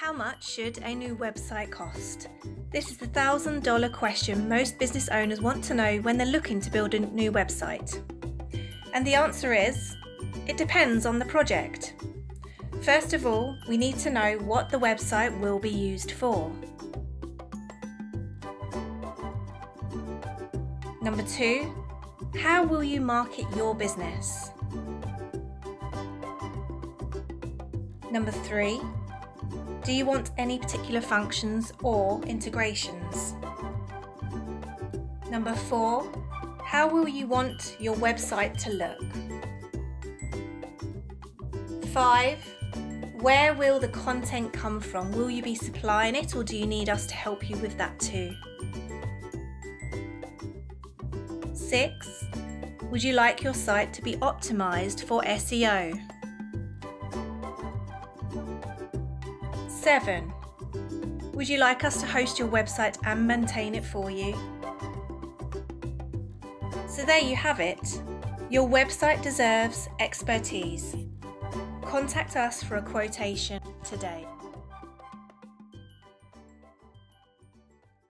How much should a new website cost? This is the thousand dollar question most business owners want to know when they're looking to build a new website. And the answer is it depends on the project. First of all, we need to know what the website will be used for. Number two, how will you market your business? Number three, do you want any particular functions or integrations? Number four, how will you want your website to look? Five, where will the content come from? Will you be supplying it or do you need us to help you with that too? Six, would you like your site to be optimized for SEO? 7. Would you like us to host your website and maintain it for you? So there you have it. Your website deserves expertise. Contact us for a quotation today.